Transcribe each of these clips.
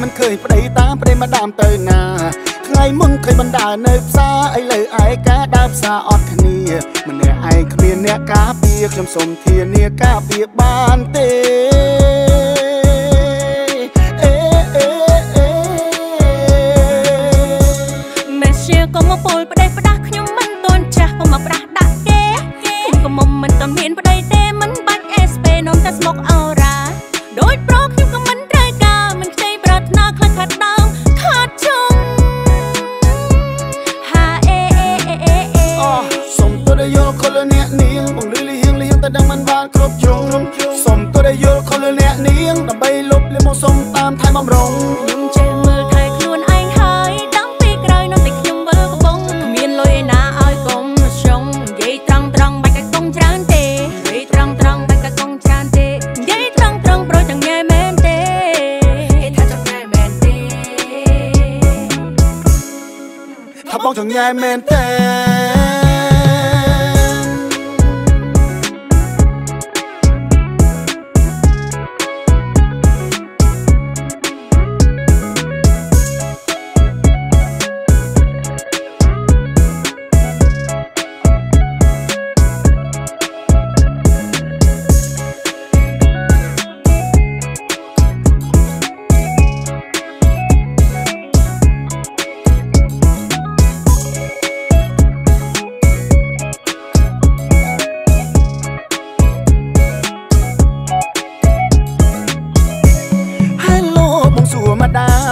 មិនឃើញប្តីតាមប្តីមកដាមទៅណាថ្ងៃមុនឃើញបណ្ដានៅផ្សារឥឡូវឯកាដើរផ្សារអត់គ្នាម្នាក់ឯងគ្មានអ្នកការពារខ្ញុំសុំធានាការពារបានទេ ថ្នាខ្លាចខាត់ដើមខាត់ជុំហាអេអេអេអេអេអស់សុំទៅដែលយល់ខុសលើអ្នកនាងបង្លឺលៀងលៀងតែដឹងមិនបានគ្រប់ជ្រុងសុំទៅដែលយល់ខុសលើអ្នកនាងដើម្បីលុបលាមកសុំតាមថែបំរុងខ្ញុំចេះ ថាបងច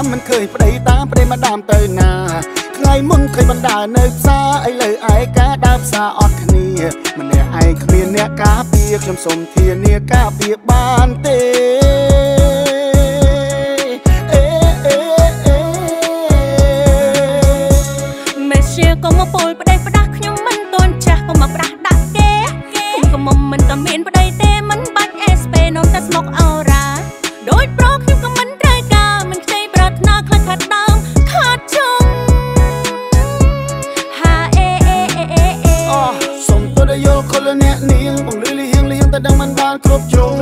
ម្ដាមមិនឃើញប្តីតាមប្តីម្ដាមទៅណាថ្ងៃមុនឃើញបណ្ដានៅផ្សារឥឡូវឯកាដើរផ្សារអត់គ្នាម្នាក់ឯងគ្មានអ្នកការពារខ្ញុំសុំធានាការពារបានទេអេអេអេមេជាកុំមកពោលប្តី បានគ្រប់ជ្រុង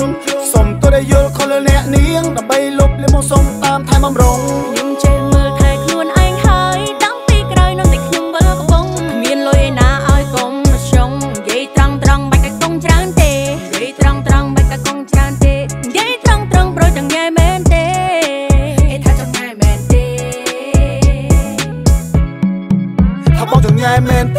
សុំទៅដែលយល់ខុសលើអ្នកនាងដើម្បីលុបលាមកសុំតាមថែបំរុងខ្ញុំចេះមើលថែខ្លួនឯងហើយតាំងពីក្រោយនោះតែខ្ញុំវិលកំបងគ្មានលុយឯណាឲ្យកុំចង់និយាយត្រង់ត្រង់បាច់តែកុំច្រើនទេនិយាយត្រង់ត្រង់បាច់តែកុំច្រើនទេនិយាយត្រង់ត្រង់ប្រូចទាំងញ៉ែមែនទេថាចង់ញ៉ែមែនទេថាបងចង់ញ៉ែមែន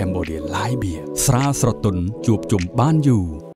Cambodia Live Beer ស្រាលស្រទន់ជួបជុំបានយូរ